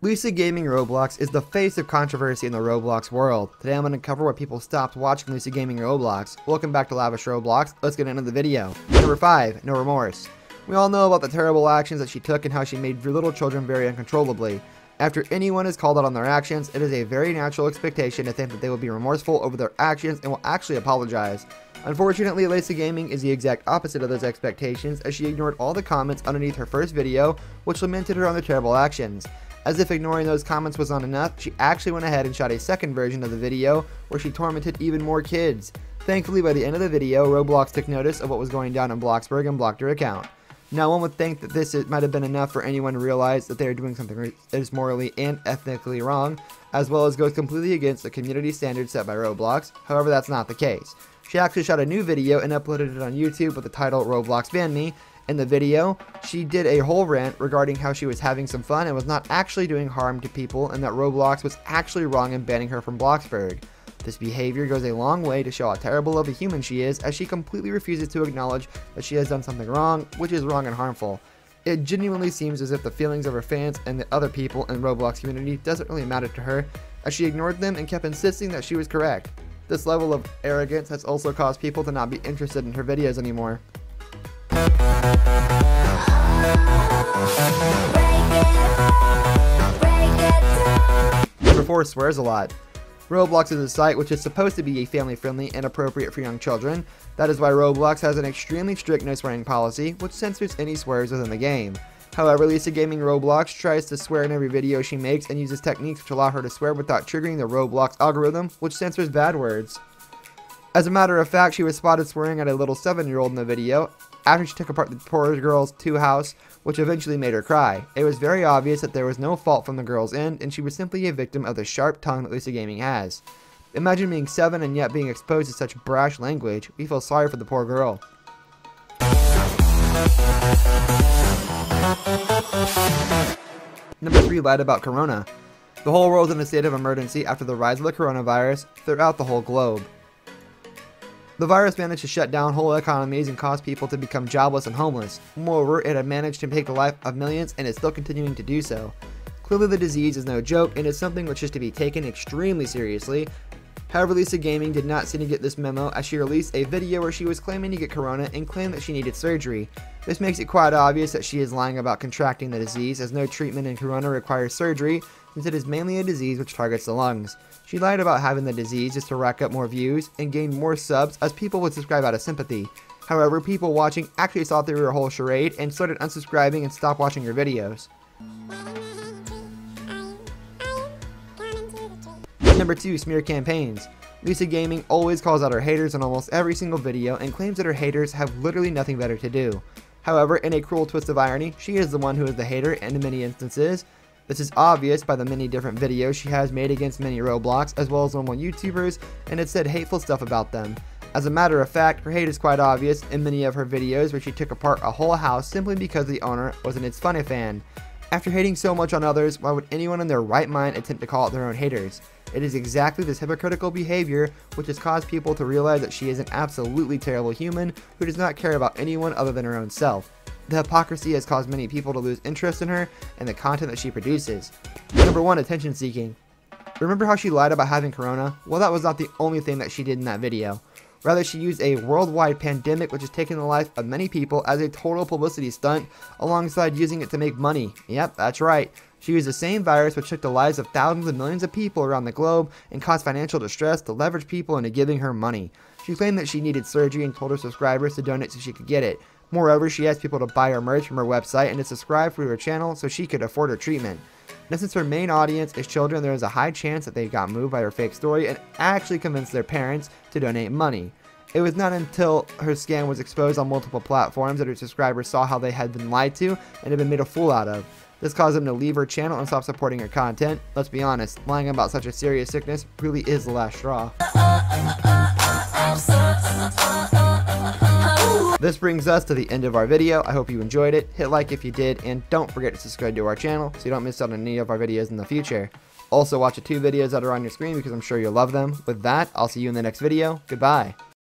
Lisa Gaming Roblox is the face of controversy in the Roblox world. Today I'm going to cover why people stopped watching Lisa Gaming Roblox. Welcome back to Lavish Roblox, let's get into the video. Number 5, No Remorse. We all know about the terrible actions that she took and how she made little children very uncontrollably. After anyone is called out on their actions, it is a very natural expectation to think that they will be remorseful over their actions and will actually apologize. Unfortunately, Lisa Gaming is the exact opposite of those expectations as she ignored all the comments underneath her first video, which lamented her on the terrible actions. As if ignoring those comments was not enough, she actually went ahead and shot a second version of the video where she tormented even more kids. Thankfully, by the end of the video, Roblox took notice of what was going down in Bloxburg and blocked her account. Now, one would think that this might have been enough for anyone to realize that they are doing something that is morally and ethically wrong, as well as goes completely against the community standards set by Roblox. However, that's not the case. She actually shot a new video and uploaded it on YouTube with the title Roblox Ban Me, in the video, she did a whole rant regarding how she was having some fun and was not actually doing harm to people and that Roblox was actually wrong in banning her from Bloxburg. This behavior goes a long way to show how terrible of a human she is as she completely refuses to acknowledge that she has done something wrong, which is wrong and harmful. It genuinely seems as if the feelings of her fans and the other people in Roblox community doesn't really matter to her, as she ignored them and kept insisting that she was correct. This level of arrogance has also caused people to not be interested in her videos anymore. Number 4 swears a lot. Roblox is a site which is supposed to be family friendly and appropriate for young children. That is why Roblox has an extremely strict no swearing policy which censors any swears within the game. However, Lisa Gaming Roblox tries to swear in every video she makes and uses techniques which allow her to swear without triggering the Roblox algorithm which censors bad words. As a matter of fact, she was spotted swearing at a little 7 year old in the video, after she took apart the poor girl's two house, which eventually made her cry. It was very obvious that there was no fault from the girl's end, and she was simply a victim of the sharp tongue that Lisa Gaming has. Imagine being 7 and yet being exposed to such brash language. We feel sorry for the poor girl. Number 3 lied about Corona. The whole world is in a state of emergency after the rise of the coronavirus throughout the whole globe. The virus managed to shut down whole economies and cause people to become jobless and homeless. Moreover, it had managed to take the life of millions and is still continuing to do so. Clearly the disease is no joke and is something which is to be taken extremely seriously. However, Lisa Gaming did not seem to get this memo as she released a video where she was claiming to get corona and claimed that she needed surgery. This makes it quite obvious that she is lying about contracting the disease as no treatment in corona requires surgery since it is mainly a disease which targets the lungs. She lied about having the disease just to rack up more views and gain more subs as people would subscribe out of sympathy. However, people watching actually they were a whole charade and started unsubscribing and stopped watching her videos. Number 2. Smear Campaigns Lisa Gaming always calls out her haters in almost every single video and claims that her haters have literally nothing better to do. However, in a cruel twist of irony, she is the one who is the hater in many instances, this is obvious by the many different videos she has made against many Roblox as well as normal YouTubers and had said hateful stuff about them. As a matter of fact, her hate is quite obvious in many of her videos where she took apart a whole house simply because the owner was an ItsFunneh fan. After hating so much on others, why would anyone in their right mind attempt to call out their own haters? It is exactly this hypocritical behavior which has caused people to realize that she is an absolutely terrible human who does not care about anyone other than her own self. The hypocrisy has caused many people to lose interest in her and the content that she produces. Number 1. Attention seeking. Remember how she lied about having corona? Well, that was not the only thing that she did in that video. Rather, she used a worldwide pandemic which has taken the life of many people as a total publicity stunt, alongside using it to make money. Yep, that's right. She used the same virus which took the lives of thousands of millions of people around the globe and caused financial distress to leverage people into giving her money. She claimed that she needed surgery and told her subscribers to donate so she could get it. Moreover, she asked people to buy her merch from her website and to subscribe to her channel so she could afford her treatment. Now, since her main audience is children, there is a high chance that they got moved by her fake story and actually convinced their parents to donate money. It was not until her scam was exposed on multiple platforms that her subscribers saw how they had been lied to and had been made a fool out of. This caused them to leave her channel and stop supporting her content. Let's be honest, lying about such a serious sickness really is the last straw. Uh-uh, uh-uh, uh-uh. This brings us to the end of our video. I hope you enjoyed it. Hit like if you did, and don't forget to subscribe to our channel so you don't miss out on any of our videos in the future. Also, watch the two videos that are on your screen because I'm sure you'll love them. With that, I'll see you in the next video. Goodbye.